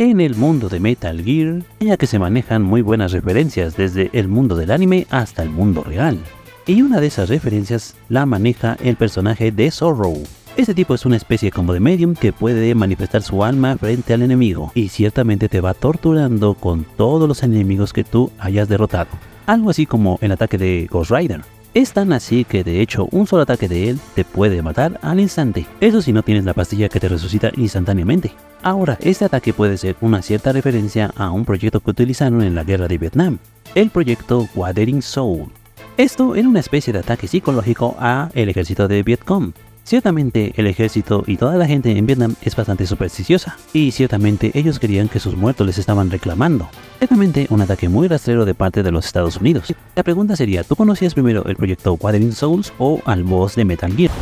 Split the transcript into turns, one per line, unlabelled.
en el mundo de Metal Gear, ya que se manejan muy buenas referencias desde el mundo del anime hasta el mundo real. Y una de esas referencias la maneja el personaje de Zorro. Este tipo es una especie como de medium que puede manifestar su alma frente al enemigo y ciertamente te va torturando con todos los enemigos que tú hayas derrotado. Algo así como el ataque de Ghost Rider. Es tan así que de hecho un solo ataque de él te puede matar al instante. Eso si no tienes la pastilla que te resucita instantáneamente. Ahora, este ataque puede ser una cierta referencia a un proyecto que utilizaron en la guerra de Vietnam, el proyecto Wuthering Soul. Esto era una especie de ataque psicológico a el ejército de Vietcong, Ciertamente el ejército y toda la gente en Vietnam es bastante supersticiosa, y ciertamente ellos querían que sus muertos les estaban reclamando. Ciertamente un ataque muy rastrero de parte de los Estados Unidos. La pregunta sería, ¿tú conocías primero el proyecto Wuthering Souls o al boss de Metal Gear?